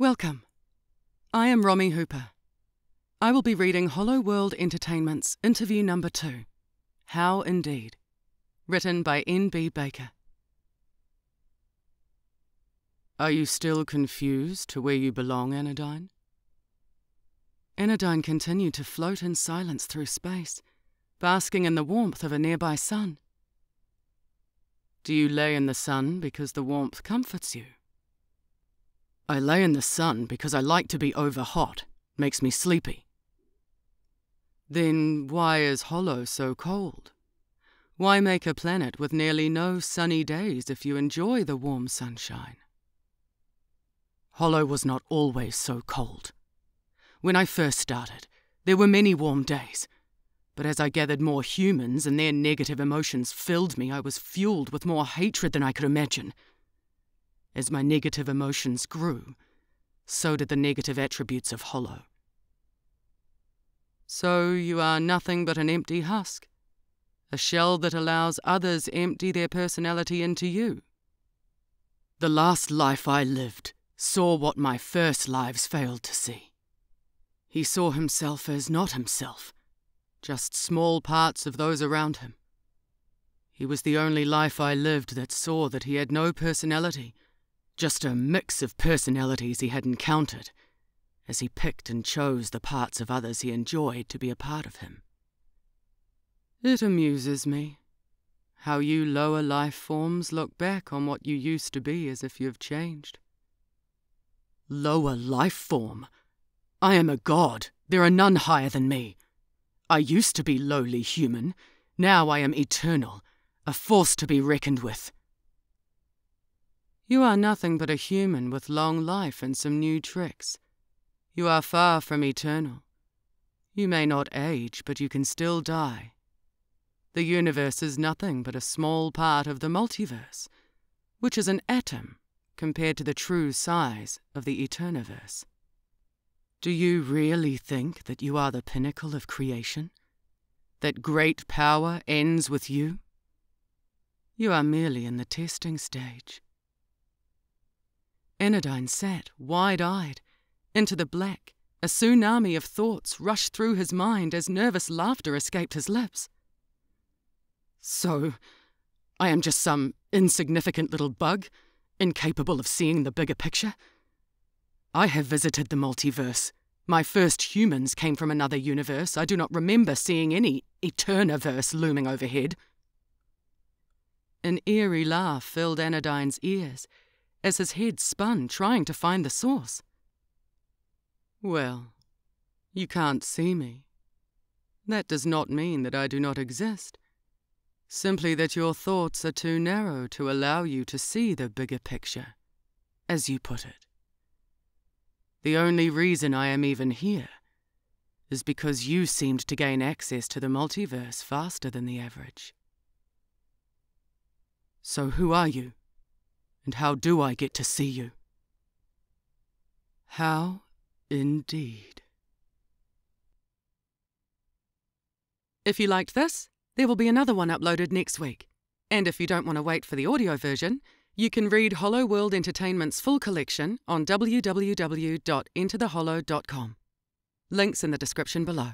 Welcome. I am Romy Hooper. I will be reading Hollow World Entertainment's interview number two How Indeed, written by N.B. Baker. Are you still confused to where you belong, Anodyne? Anodyne continued to float in silence through space, basking in the warmth of a nearby sun. Do you lay in the sun because the warmth comforts you? I lay in the sun because I like to be over hot. Makes me sleepy. Then why is Hollow so cold? Why make a planet with nearly no sunny days if you enjoy the warm sunshine? Hollow was not always so cold. When I first started, there were many warm days. But as I gathered more humans and their negative emotions filled me, I was fueled with more hatred than I could imagine. As my negative emotions grew, so did the negative attributes of Hollow. So you are nothing but an empty husk, a shell that allows others empty their personality into you. The last life I lived saw what my first lives failed to see. He saw himself as not himself, just small parts of those around him. He was the only life I lived that saw that he had no personality just a mix of personalities he had encountered, as he picked and chose the parts of others he enjoyed to be a part of him. It amuses me how you lower life forms look back on what you used to be as if you've changed. Lower life form? I am a god. There are none higher than me. I used to be lowly human. Now I am eternal, a force to be reckoned with. You are nothing but a human with long life and some new tricks. You are far from eternal. You may not age, but you can still die. The universe is nothing but a small part of the multiverse, which is an atom compared to the true size of the eterniverse. Do you really think that you are the pinnacle of creation? That great power ends with you? You are merely in the testing stage. Anodyne sat, wide eyed. Into the black, a tsunami of thoughts rushed through his mind as nervous laughter escaped his lips. So, I am just some insignificant little bug, incapable of seeing the bigger picture? I have visited the multiverse. My first humans came from another universe. I do not remember seeing any Eterniverse looming overhead. An eerie laugh filled Anodyne's ears as his head spun, trying to find the source. Well, you can't see me. That does not mean that I do not exist. Simply that your thoughts are too narrow to allow you to see the bigger picture, as you put it. The only reason I am even here is because you seemed to gain access to the multiverse faster than the average. So who are you? And how do I get to see you? How indeed. If you liked this, there will be another one uploaded next week. And if you don't want to wait for the audio version, you can read Hollow World Entertainment's full collection on www.enterthehollow.com. Links in the description below.